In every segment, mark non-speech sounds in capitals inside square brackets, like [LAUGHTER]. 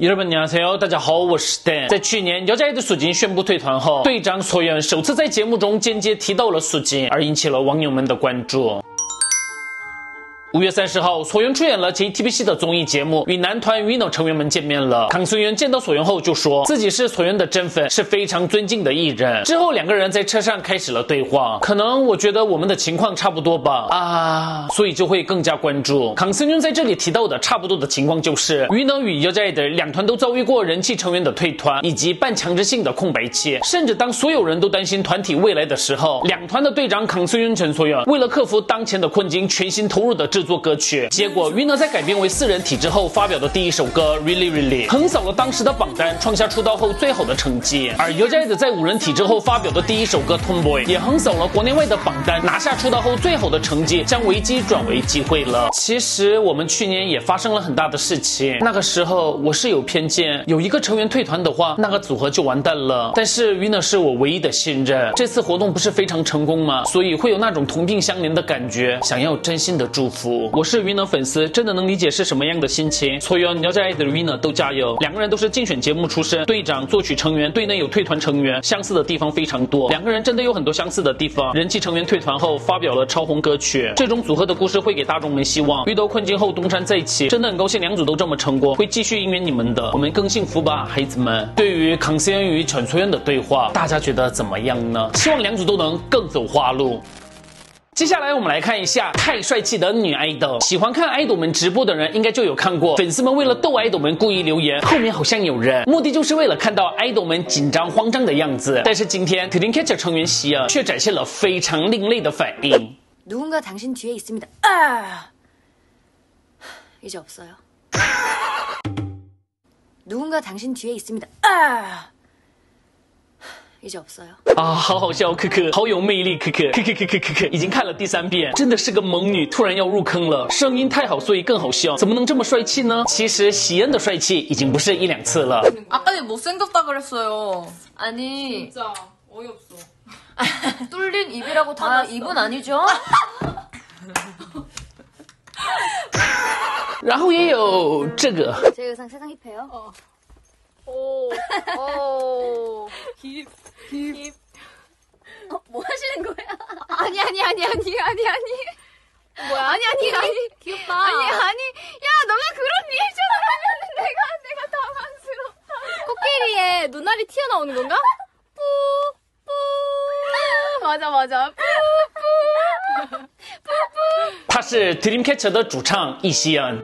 여러분안녕하세요大家好，我是 Dan。在去年，姚佳怡的苏金宣布退团后，队长索元首次在节目中间接提到了苏金，而引起了网友们的关注。 五月三十号，索元出演了 JTBC 的综艺节目，与男团 WINNER 成员们见面了。康孙元见到索元后就说自己是索元的真粉，是非常尊敬的艺人。之后两个人在车上开始了对话，可能我觉得我们的情况差不多吧，啊，所以就会更加关注。康孙元在这里提到的差不多的情况就是 WINNER 与 y o j 的两团都遭遇过人气成员的退团以及半强制性的空白期，甚至当所有人都担心团体未来的时候，两团的队长康孙元陈所元为了克服当前的困境，全心投入的制。做歌曲，结果 Winner 在改编为四人体之后发表的第一首歌 Really Really 横扫了当时的榜单，创下出道后最好的成绩。而 y o j a 在五人体之后发表的第一首歌 Tomboy 也横扫了国内外的榜单，拿下出道后最好的成绩，将危机转为机会了。其实我们去年也发生了很大的事情，那个时候我是有偏见，有一个成员退团的话，那个组合就完蛋了。但是 Winner 是我唯一的信任，这次活动不是非常成功吗？所以会有那种同病相怜的感觉，想要真心的祝福。我是 Winner 粉丝，真的能理解是什么样的心情。所有你要在爱的 Winner 都加油！两个人都是竞选节目出身，队长、作曲成员，队内有退团成员，相似的地方非常多。两个人真的有很多相似的地方。人气成员退团后发表了超红歌曲，这种组合的故事会给大众们希望。遇到困境后东山再起，真的很高兴两组都这么成功，会继续应援你们的。我们更幸福吧，孩子们。对于康熙恩与陈卓元的对话，大家觉得怎么样呢？希望两组都能更走花路。接下来我们来看一下太帅气的女爱豆。喜欢看爱豆们直播的人，应该就有看过粉丝们为了逗爱豆们故意留言，后面好像有人，目的就是为了看到爱豆们紧张慌张的样子。[LAUGHS] 但是今天 Dreamcatcher 成员希尔却展现了非常另类的反应。누군가당신뒤에있습니 다。 啊，이제없어 요。 누군가당신뒤에있습니 다。 啊。啊，好好笑，可可，好有魅力，可可，可可可可可可，已经看了第三遍，真的是个萌女，突然要入坑了，声音太好，所以更好笑，怎么能这么帅气呢？其实喜恩的帅气已经不是一两次了。아까못생겼다그랬어요아니진짜어이없어뚫린입이라고다입은아니죠然后也有这个。제의상세상힙해요 오, 오, [LAUGHS] 힙, 힙. 어, 뭐 하시는 거야? [LAUGHS] 아니, 아니, 아니, 아니, 아니, 아니. 뭐야? 아니, 아니, 아니. 귀엽다. 아니, 아니. 야, 너가 그런 리액션 하면 내가, 내가 당황스럽다. 코끼리에 눈알이 튀어나오는 건가? [LAUGHS] 뿌, 뿌. 맞아, 맞아. 뿌, 뿌. 뿌, 뿌. 他是 Dreamcatcher 的主唱易希恩。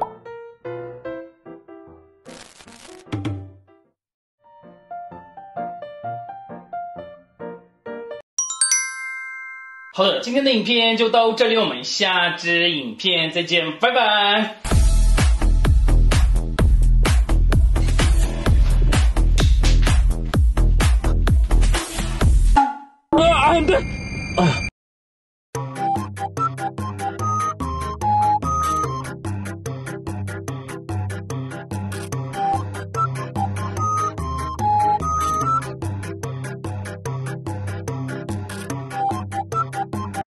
好的，今天的影片就到这里，我们下支影片再见，拜拜。啊，对，啊。